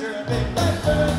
One,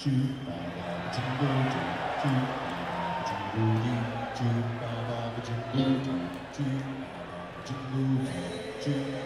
Central part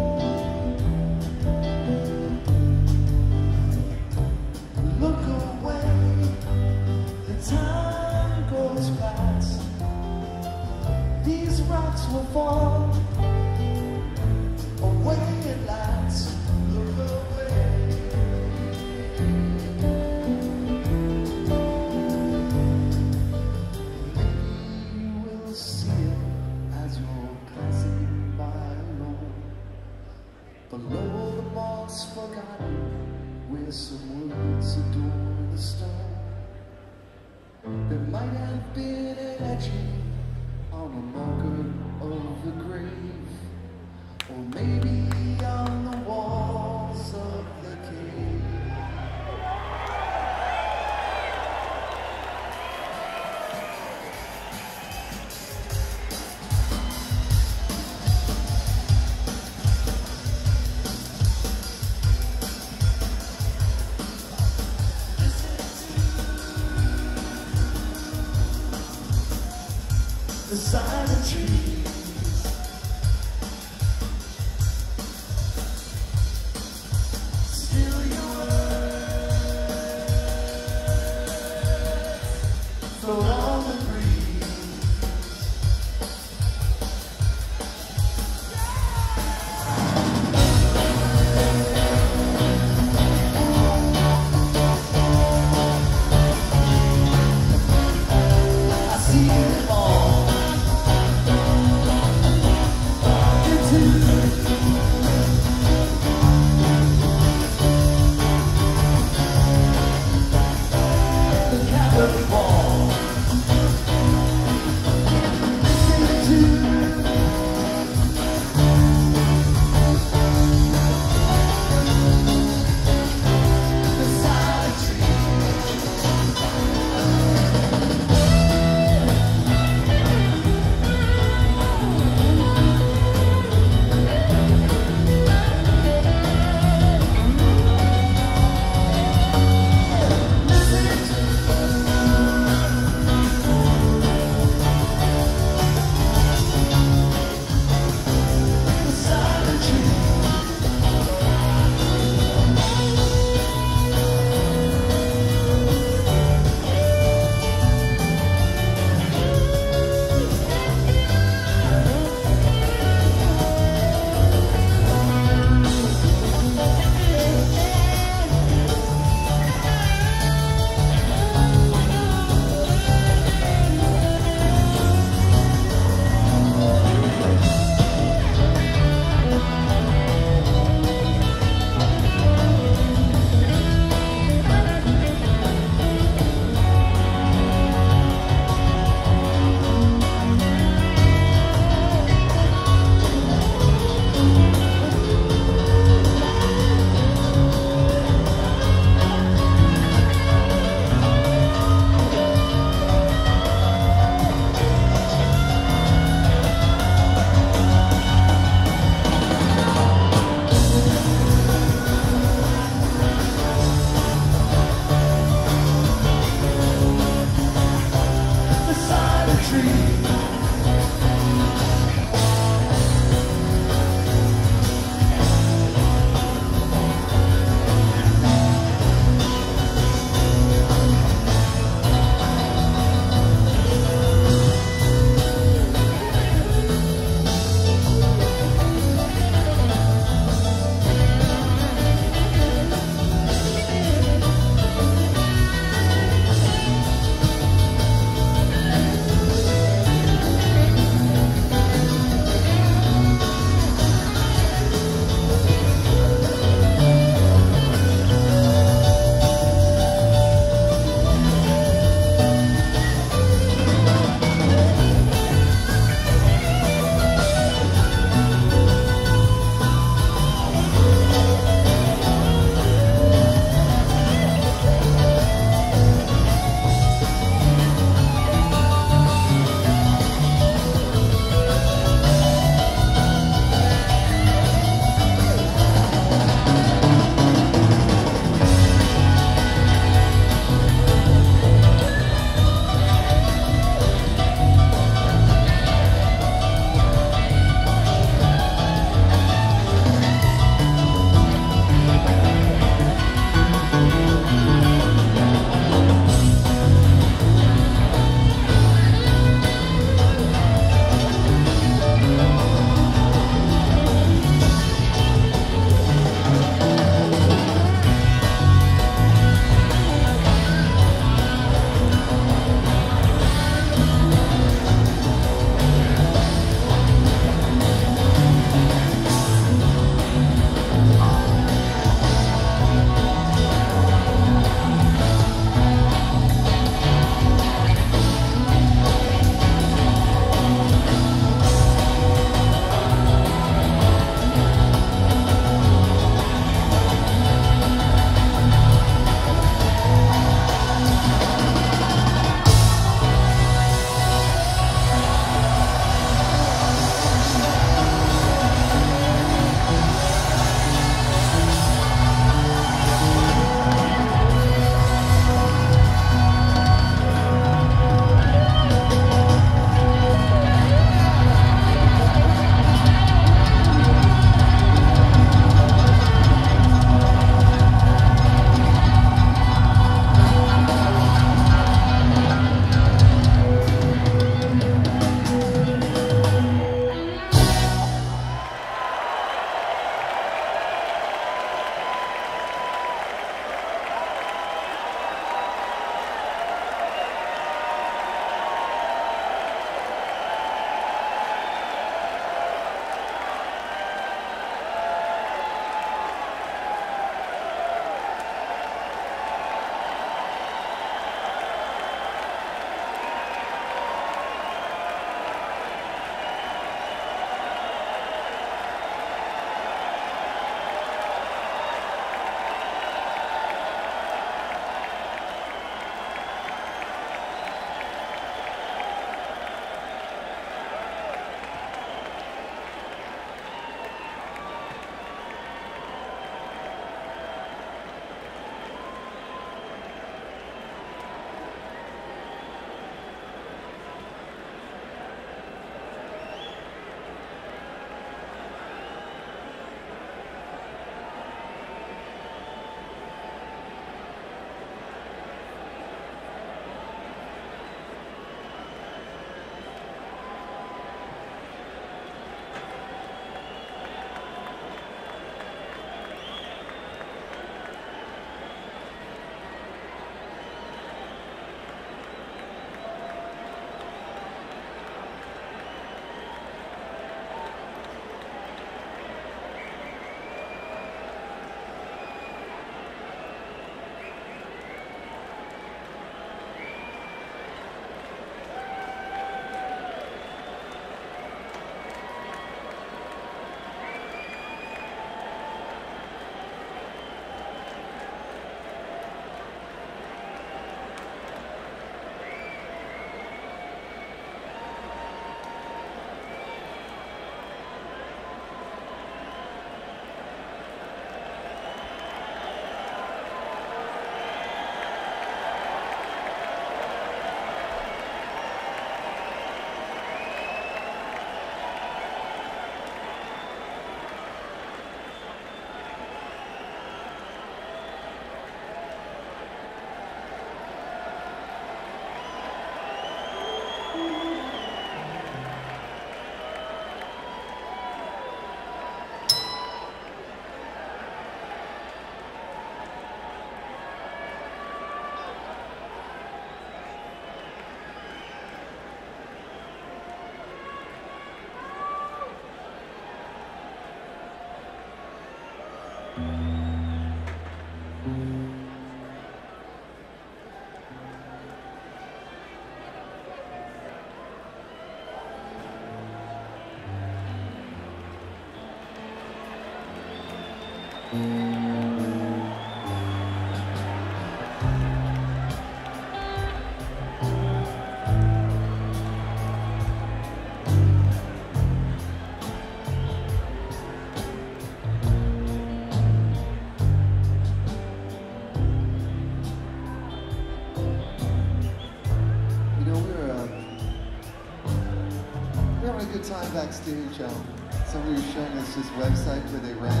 backstage. Um, somebody was showing us this website where they rank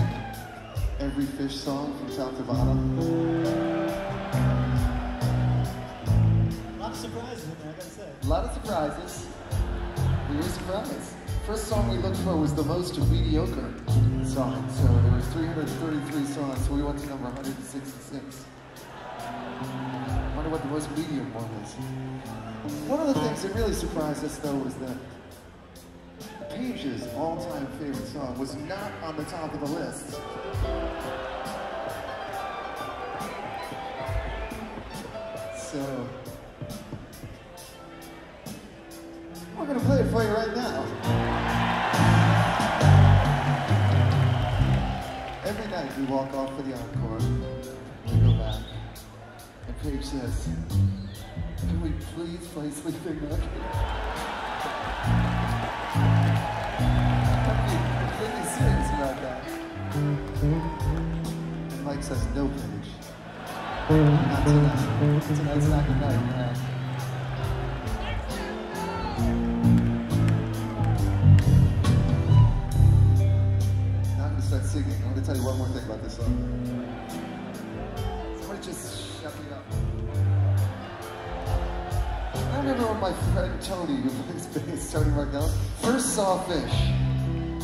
every Phish song from to bottom. A lot of surprises in there, I gotta say. A lot of surprises. We were surprised. First song we looked for was the most mediocre song. So there was 333 songs, so we went to number 166. I Wonder what the most medium one is. One of the things that really surprised us though was that Page's all-time favorite song was not on the top of the list. So we're gonna play it for you right now. Every night we walk off for the encore, we go back, and Page says, "Can we please play Sleeping Monkey?" Serious about that. And Mike says, "No, Page, not tonight. Tonight's not the night, man." Now I'm gonna singing. I'm gonna tell you one more thing about this song. Somebody just shut me up. I remember when my friend Tony, who plays bass, Tony Markel, first saw Phish.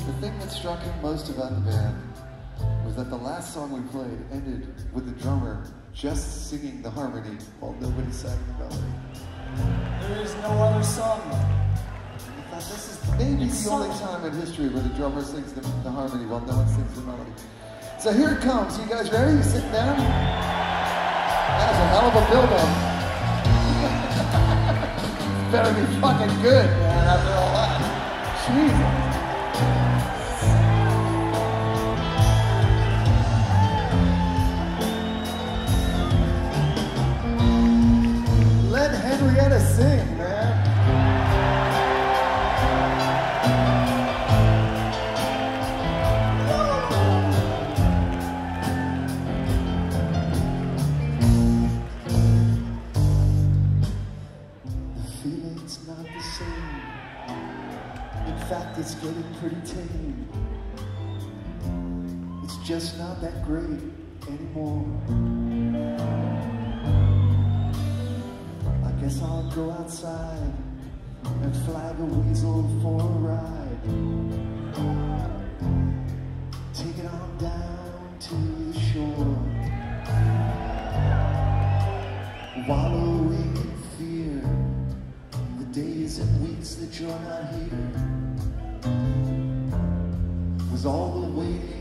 The thing that struck him most about the band was that the last song we played ended with the drummer just singing the harmony while nobody sang the melody. There is no other song. I thought this is maybe It's the only time in history where the drummer sings the, the harmony while no one sings the melody. So here it comes. You guys ready? You sitting down? That is a hell of a build-up. Better be fucking good, man, after all that. Jesus. That great anymore. I guess I'll go outside and flag a weasel for a ride. Take it on down to the shore. Wallowing in fear, the days and weeks that you're not here was all the waiting